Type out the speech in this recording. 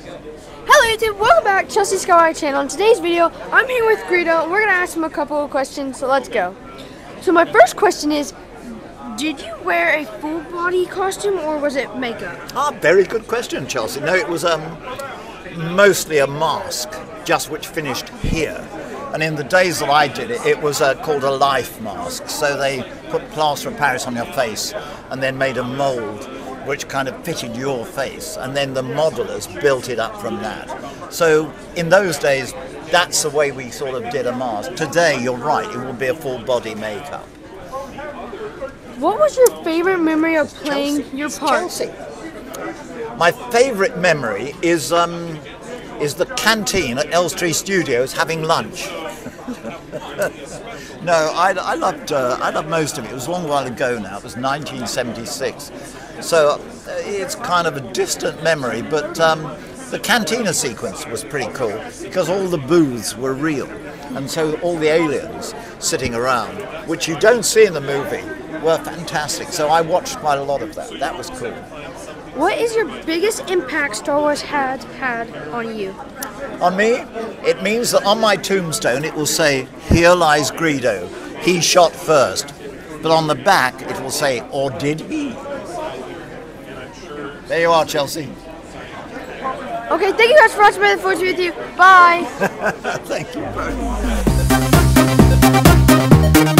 YouTube, welcome back to Chelsea Sky channel. In today's video, I'm here with Greedo and we're gonna ask him a couple of questions, so let's go. So my first question is, did you wear a full body costume or was it makeup? Ah, very good question, Chelsea. No, it was um, mostly a mask, just which finished here. And in the days that I did it, it was uh, called a life mask. So they put plaster of Paris on your face and then made a mould which kind of fitted your face, and then the modelers built it up from that. So in those days, that's the way we sort of did a mask. Today, you're right, it will be a full body makeup. What was your favorite memory of playing Chelsea. your part? Chelsea. My favourite memory is um, is the canteen at Elstree Studios having lunch. no, I, I loved uh, I loved most of it. It was a long while ago now. It was 1976, so uh, it's kind of a distant memory. But um, the cantina sequence was pretty cool because all the booths were real, and so all the aliens sitting around, which you don't see in the movie, were fantastic. So I watched quite a lot of that. That was cool. What is your biggest impact Star Wars had had on you? On me, it means that on my tombstone it will say, Here lies Greedo. He shot first. But on the back it will say, Or did he? There you are, Chelsea. Okay, thank you guys for watching my unfortunate with you. Bye. thank you. Bye.